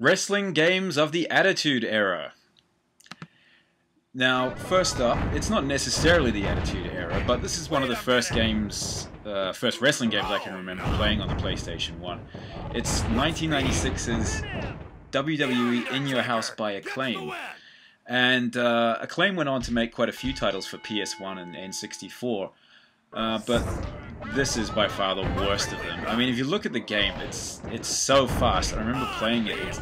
Wrestling games of the Attitude Era. Now, first up, it's not necessarily the Attitude Era, but this is one of the first games, uh, first wrestling games I can remember playing on the PlayStation 1. It's 1996's WWE In Your House by Acclaim. And uh, Acclaim went on to make quite a few titles for PS1 and N64. Uh, but this is by far the worst of them. I mean, if you look at the game, it's it's so fast. I remember playing it. It's,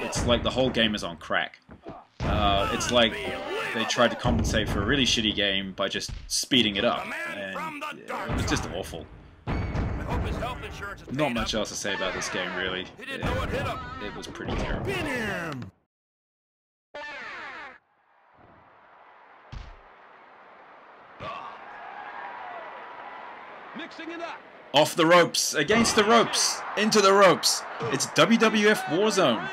it's like the whole game is on crack. Uh, it's like they tried to compensate for a really shitty game by just speeding it up, and it was just awful. Not much else to say about this game, really. It, it was pretty terrible. Mixing it up. Off the ropes, against the ropes, into the ropes. It's WWF Warzone.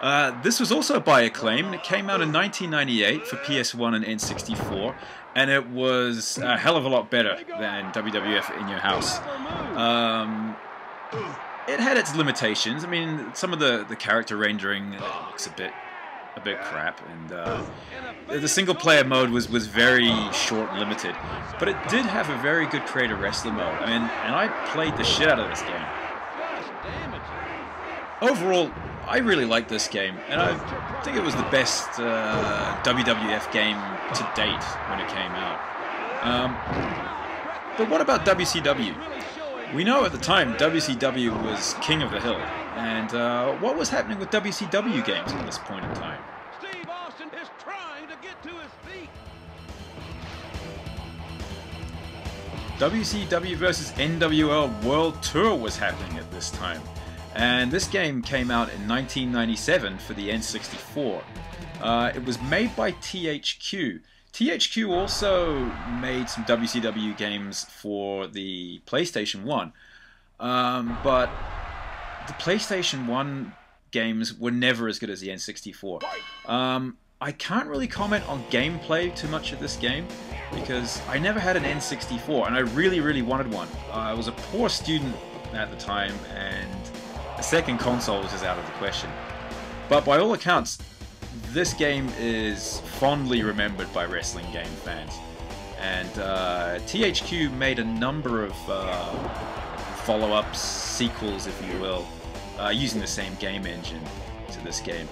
Uh, this was also by Acclaim. It came out in 1998 for PS1 and N64, and it was a hell of a lot better than WWF In Your House. Um, it had its limitations. I mean, some of the, the character rendering looks a bit a bit crap, and uh, the single player mode was, was very short and limited. But it did have a very good creator wrestler mode. I mean, and I played the shit out of this game. Overall, I really like this game, and I think it was the best uh, WWF game to date when it came out. Um, but what about WCW? We know at the time WCW was king of the hill, and uh, what was happening with WCW games at this point in time? Steve Austin is trying to get to his feet. WCW versus NWO World Tour was happening at this time. And this game came out in 1997 for the N64. Uh, it was made by THQ. THQ also made some WCW games for the PlayStation 1. Um, but the PlayStation 1 games were never as good as the N64. Um, I can't really comment on gameplay too much of this game because I never had an N64 and I really, really wanted one. I was a poor student at the time and a second console was just out of the question. But by all accounts, this game is fondly remembered by wrestling game fans. And uh, THQ made a number of uh, follow-ups, sequels, if you will, uh, using the same game engine to this game.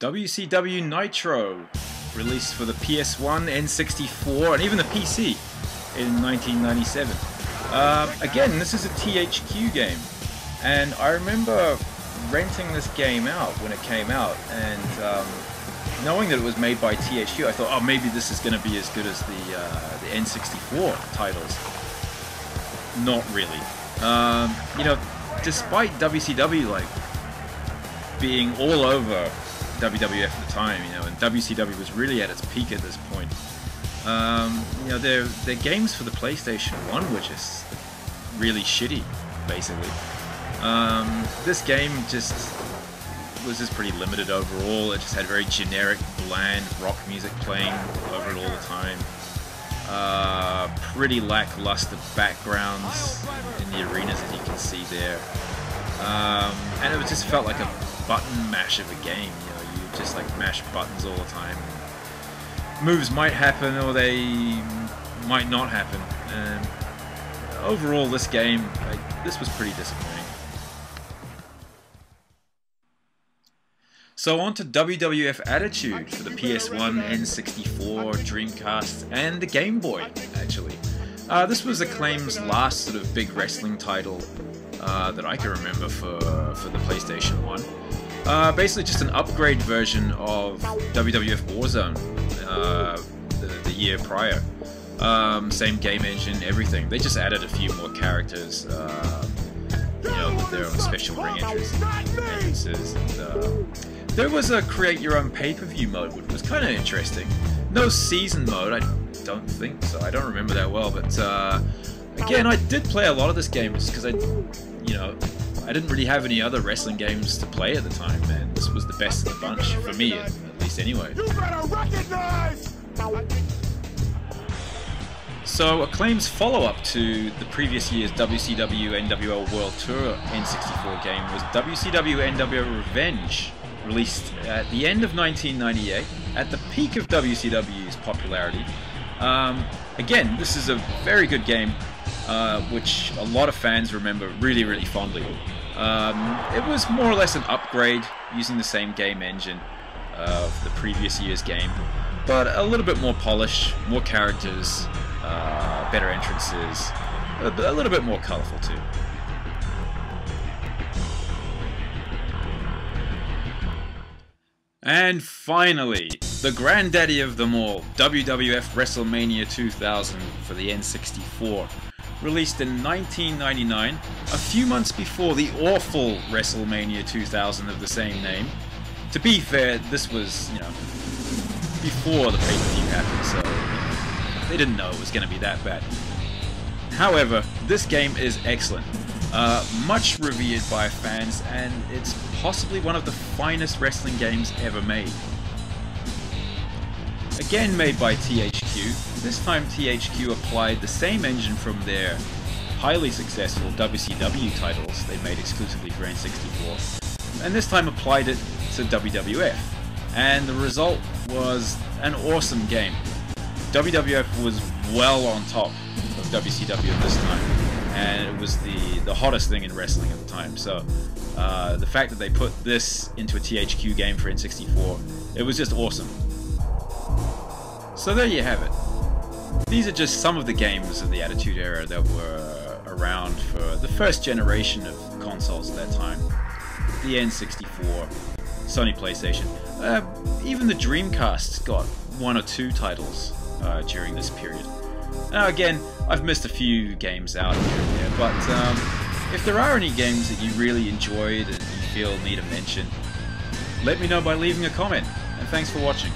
WCW Nitro, released for the PS1, N64, and even the PC in 1997. Uh, again, this is a THQ game, and I remember renting this game out when it came out, and um, knowing that it was made by THQ, I thought, oh, maybe this is going to be as good as the uh, the N64 titles. Not really. Um, you know, despite WCW like being all over WWF at the time, you know, and WCW was really at its peak at this point. Um, you know, their their games for the PlayStation One were just really shitty, basically. Um, this game just was just pretty limited overall. It just had very generic, bland rock music playing over it all the time. Uh, pretty lackluster backgrounds in the arenas, as you can see there. Um, and it just felt like a button mash of a game. You know, you just like mash buttons all the time. Moves might happen or they might not happen. And overall, this game, like, this was pretty disappointing. So on to WWF Attitude for the PS1, N64, Dreamcast, and the Game Boy, actually. Uh, this was Acclaim's last sort of big wrestling title uh, that I can remember for, for the PlayStation 1. Uh, basically just an upgrade version of WWF Warzone uh, the, the, year prior. Um, same game engine, everything. They just added a few more characters, uh, you know, with their own special ring entrances. And, uh, there was a create your own pay-per-view mode, which was kind of interesting. No season mode, I don't think so. I don't remember that well, but uh, again, I did play a lot of this game just because I, you know, I didn't really have any other wrestling games to play at the time, and this was the best of the bunch for me, at, at least anyway. You better recognize! So Acclaim's follow-up to the previous year's WCW NWO World Tour N64 game was WCW NWO Revenge, released at the end of 1998, at the peak of WCW's popularity. Um, again, this is a very good game, uh, which a lot of fans remember really, really fondly. Um, it was more or less an upgrade using the same game engine of the previous year's game, but a little bit more polish, more characters, uh, better entrances, a, a little bit more colorful too. And finally, the granddaddy of them all, WWF WrestleMania 2000 for the N64. Released in 1999, a few months before the awful WrestleMania 2000 of the same name. To be fair, this was, you know, before the pay-per-view happened, so they didn't know it was going to be that bad. However, this game is excellent. Uh, much revered by fans, and it's possibly one of the finest wrestling games ever made. Again made by THQ, this time THQ applied the same engine from their highly successful WCW titles they made exclusively for N64, and this time applied it to WWF. And the result was an awesome game. WWF was well on top of WCW at this time, and it was the, the hottest thing in wrestling at the time. So uh, the fact that they put this into a THQ game for N64, it was just awesome. So there you have it. These are just some of the games of the Attitude Era that were around for the first generation of consoles at that time. The N64, Sony PlayStation. Uh, even the Dreamcast got one or two titles uh, during this period. Now again, I've missed a few games out here and there, but um, if there are any games that you really enjoyed and you feel need a mention, let me know by leaving a comment, and thanks for watching.